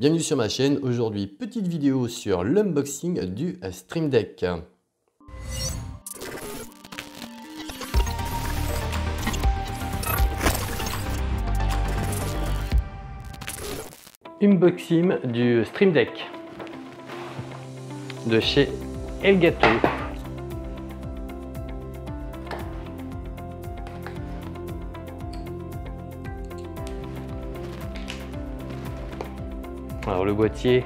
Bienvenue sur ma chaîne, aujourd'hui petite vidéo sur l'unboxing du Stream Deck. Unboxing du Stream Deck de chez Elgato. Alors le boîtier,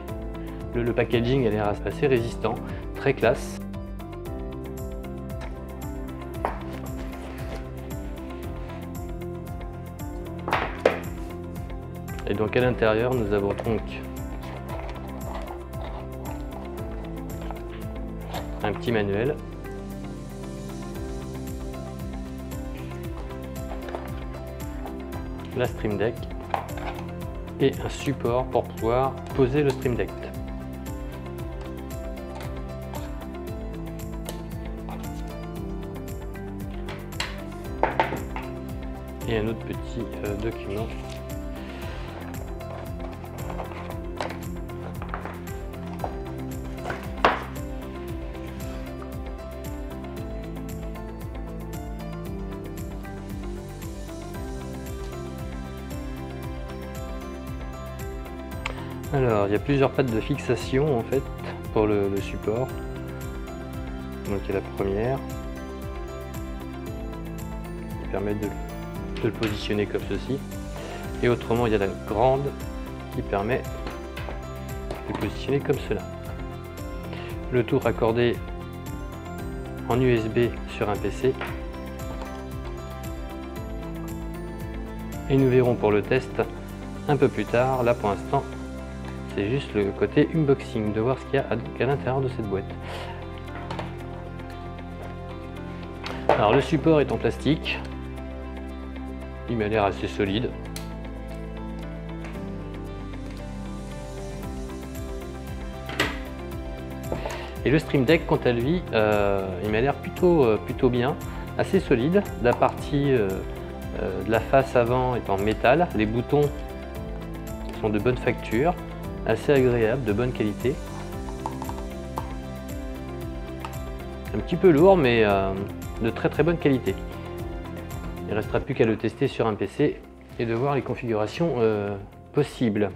le, packaging a l'air assez résistant, très classe. Et donc à l'intérieur nous avons donc un petit manuel la Stream Deck et un support pour pouvoir poser le Stream Deck. Et un autre petit euh, document Alors, il y a plusieurs pattes de fixation en fait pour le, support. Donc il y a la première qui permet de, le positionner comme ceci. Et autrement, il y a la grande qui permet de le positionner comme cela. Le tout raccordé en USB sur un PC. Et nous verrons pour le test un peu plus tard. Là pour l'instant, c'est juste le côté unboxing, de voir ce qu'il y a à, l'intérieur de cette boîte. Alors le support est en plastique, il m'a l'air assez solide. Et le Stream Deck, quant à lui, euh, il m'a l'air plutôt, euh, plutôt bien, assez solide. La partie euh, de la face avant est en métal, les boutons sont de bonne facture assez agréable, de bonne qualité. Un petit peu lourd, mais euh, de très très bonne qualité. Il ne restera plus qu'à le tester sur un PC et de voir les configurations euh, possibles.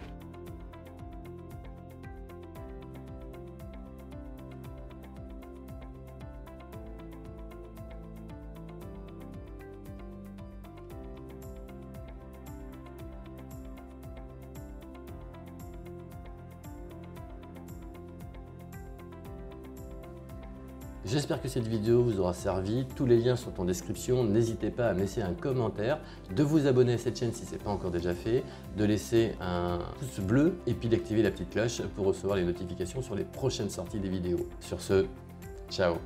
J'espère que cette vidéo vous aura servi. Tous les liens sont en description. N'hésitez pas à laisser un commentaire, de vous abonner à cette chaîne si ce n'est pas encore déjà fait, de laisser un pouce bleu et puis d'activer la petite cloche pour recevoir les notifications sur les prochaines sorties des vidéos. Sur ce, ciao